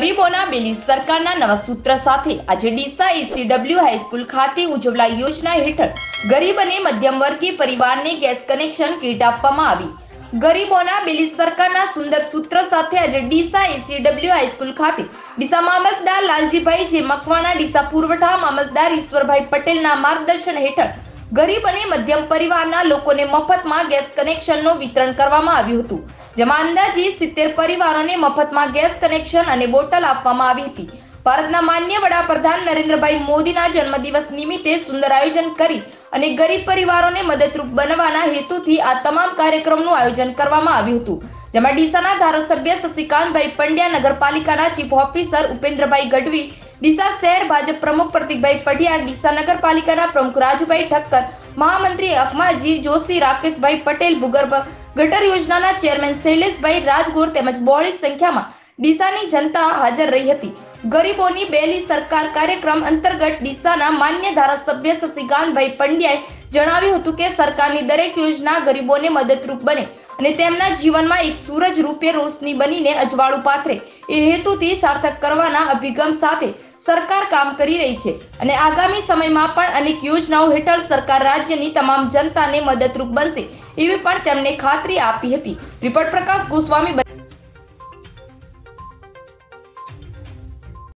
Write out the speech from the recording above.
ગરીબોના બેલી સરકારના નવા સૂત્ર સાથે આજે ડીસા એસીડબ્લ્યુ હાઈસ્કૂલ ખાતે ઉજવલા યોજના હેઠળ ગરીબ અને મધ્યમ વર્ગીય પરિવારને ગેસ કનેક્શન કીટ આપવામાં આવી. ગરીબોના બેલી સરકારના સુંદર સૂત્ર સાથે આજે ડીસા એસીડબ્લ્યુ હાઈસ્કૂલ ખાતે ડીસા મામલતદાર લાલજીભાઈ જે મકવાણા, ડીસા પુરવઠા મામલતદાર ઈશ્વરભાઈ પટેલના માર્ગદર્શન હેઠળ ગરીબ અને મધ્યમ પરિવારના લોકોને મફતમાં ગેસ કનેક્શનનું વિતરણ કરવામાં આવ્યું હતું. જેમાં અંદાજે સિત્તેર પરિવારોને મફતમાં ગેસ કનેક્શન અને બોટલ આપવામાં આવી હતી. ભારતના માન્ય વડાપ્રધાન નરેન્દ્રભાઈ મોદીના જન્મદિવસ નિમિત્તે સુંદર આયોજન કરી અને ગરીબ પરિવારોને મદદરૂપ બનવાના હેતુથી આ તમામ કાર્યક્રમનું આયોજન કરવામાં આવ્યું હતું. જેમાં ડીસાના ધારાસભ્ય શશિકાંતભાઈ પંડ્યા, નગરપાલિકાના ચીફ ઓફિસર ઉપેન્દ્રભાઈ ગઢવી, ડીસા શહેર ભાજપ પ્રમુખ પ્રતિકભાઈ પઢિયા ડીસા નગરપાલિકાના પ્રમુખ રાજુભાઈ ઠક્કર, મહામંત્રી અખમાજી જોશી રાકેશભાઈ પટેલ, ભૂગર્ભ ગટર યોજનાના ચેરમેન શૈલેષભાઈ રાજગોર તેમજ બહોળી સંખ્યામાં ડીસાની જનતા હાજર રહી હતી. ગરીબોની બેલી સરકાર કાર્યક્રમ અંતર્ગત ડીસાના માન્ય ધારાસભ્ય શશિકાંતભાઈ પંડ્યાએ જણાવ્યું હતું કે સરકારની દરેક યોજના ગરીબોને મદદરૂપ બને અને તેમના જીવનમાં એક સૂરજ રૂપે રોશની બનીને અજવાળું પાથરે. એ હેતુથી સાર્થક કરવાના અભિગમ સાથે સરકાર કામ કરી રહી છે. અને આગામી સમયમાં પણ અનેક યોજનાઓ હેઠળ સરકાર રાજ્યની તમામ જનતાને મદદરૂપ બનશે, એવી પણ તેમણે ખાતરી આપી હતી. રિપોર્ટ પ્રકાશ ગોસ્વામી